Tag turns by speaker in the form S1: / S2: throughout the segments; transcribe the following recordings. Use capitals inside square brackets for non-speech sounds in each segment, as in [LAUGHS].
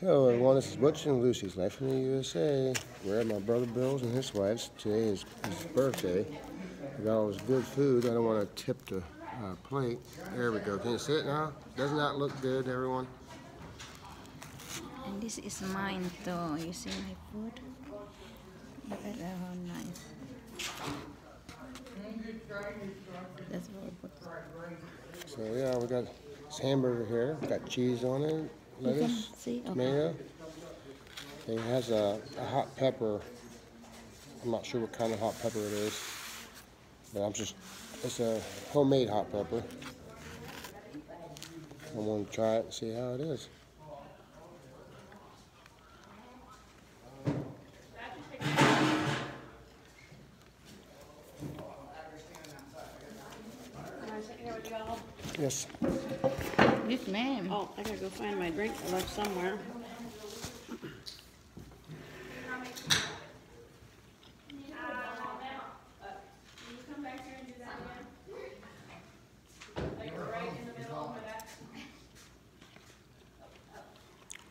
S1: Hello everyone, this is Butch and Lucy's Life in the USA. We're at my brother Bill's and his wife's. Today is his birthday. We got all this good food. I don't want to tip the uh, plate. There we go. Can you see it now? Doesn't that look good, everyone?
S2: And this is mine too. You see my food? Look at that, how nice. That's very good.
S1: So yeah, we got this hamburger here. Got cheese on it, lettuce,
S2: see, okay.
S1: tomato. It has a, a hot pepper. I'm not sure what kind of hot pepper it is, but I'm just, it's a homemade hot pepper. I want to try it and see how it is.
S3: Can I sit here with y'all?
S1: Yes.
S2: Yes, ma'am.
S3: Oh, I gotta go find my drink I left somewhere.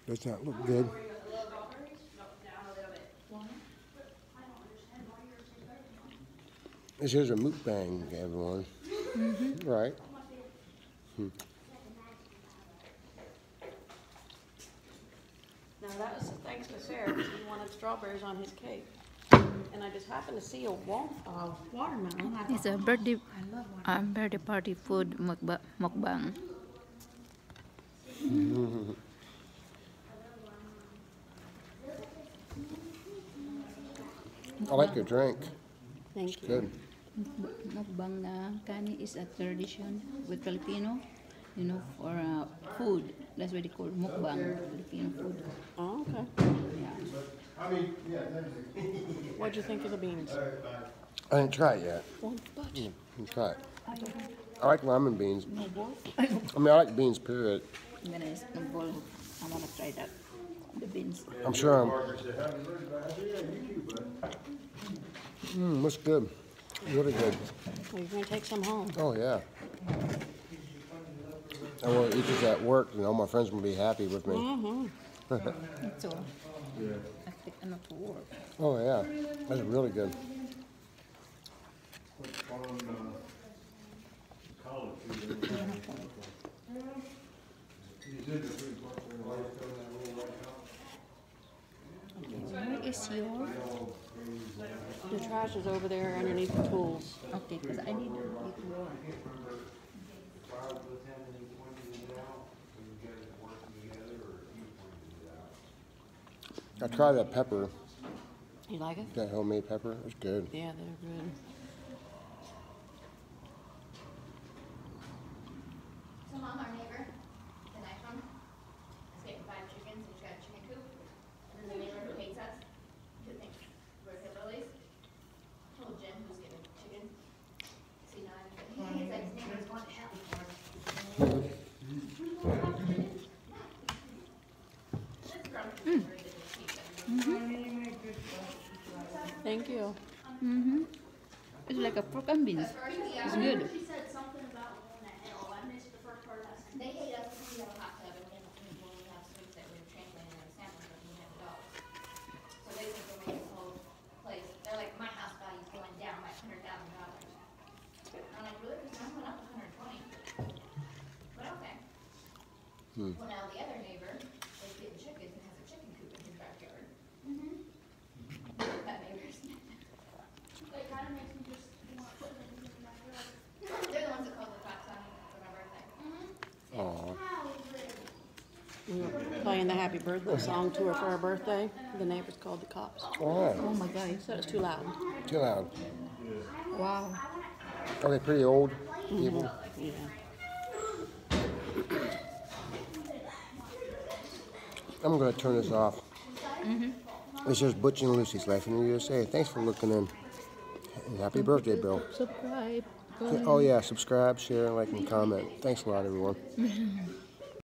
S1: Does that look good? This is a mukbang, everyone. Mm-hmm. Right.
S3: Now, that was thanks to Sarah, because he wanted strawberries on his cake. And I just happened to see a wa- uh, watermelon. I
S2: It's a birthday,
S3: I love watermelon.
S2: um, birthday party food mukba- mukbang.
S1: I like your drink.
S3: Thank you.
S1: Good.
S2: Mukbang na kani is a tradition with Filipino. You know, for uh, food. That's what they call mukbang, Filipino food.
S3: Oh, okay.
S2: Yeah.
S3: What'd you think of the beans?
S1: I didn't try it yet.
S3: Well, Butch,
S1: You try it. I like lemon beans.
S3: no wolf?
S1: I mean, I like beans, period.
S2: I'm gonna bowl. I wanna try that. The beans.
S1: I'm sure I'm. Mmm, looks good. Really good.
S3: Well, you're gonna take some home.
S1: Oh, yeah. I want to eat this at work, and all my friends will be happy with me.
S3: Mm-hmm.
S2: That's all. I think I'm not to work.
S1: Oh, yeah. That's really good.
S2: Where is your?
S3: The trash is over there underneath the tools.
S2: Okay, because I need to eat more.
S1: I tried that pepper,
S3: You like it?
S1: that homemade pepper. It's good.
S3: Yeah, they're good.
S4: So mom, our neighbor, the next one, is getting five chickens, and she's got a chicken coop. And then the neighbor who hates us, who thinks we're hillbillies, told Jim who's getting a see, now, he hates his neighbor's going to hell. This grumpy is very good to keep them.
S3: Thank you.
S2: Mm-hmm. It's like a pork and beans. It's good.
S4: She said something about going to hell, I missed the first part of that. They hate us because we have a hot tub and we have, when we have sweets that we're transplanting in samples and we have dogs. So they think we're making the whole place, they're like, my house value's going down by hundred thousand dollars. I'm like, really? Because mine went up a hundred and twenty. But okay. Well, now the other neighbor is getting chickens and has a chicken coop in his backyard. Mm-hmm. That neighbor's. It kind of makes me just want chickens in the backyard. They're the ones that called the cops on me for my birthday.
S1: Aw.
S3: We were playing the happy birthday song to her for her birthday. The neighbors called the cops.
S1: Oh,
S2: Oh my God.
S3: Said it's too loud.
S1: too loud.
S2: Wow.
S1: Are they pretty old mm-hmm. people?
S3: Yeah.
S1: I'm going to turn this off. Mm-hmm. This is Butch and Lucy's Life in the USA. Thanks for looking in. And happy birthday, Bill.
S2: Subscribe.
S1: Oh, yeah, subscribe, share, like, and comment. Thanks a lot, everyone. [LAUGHS]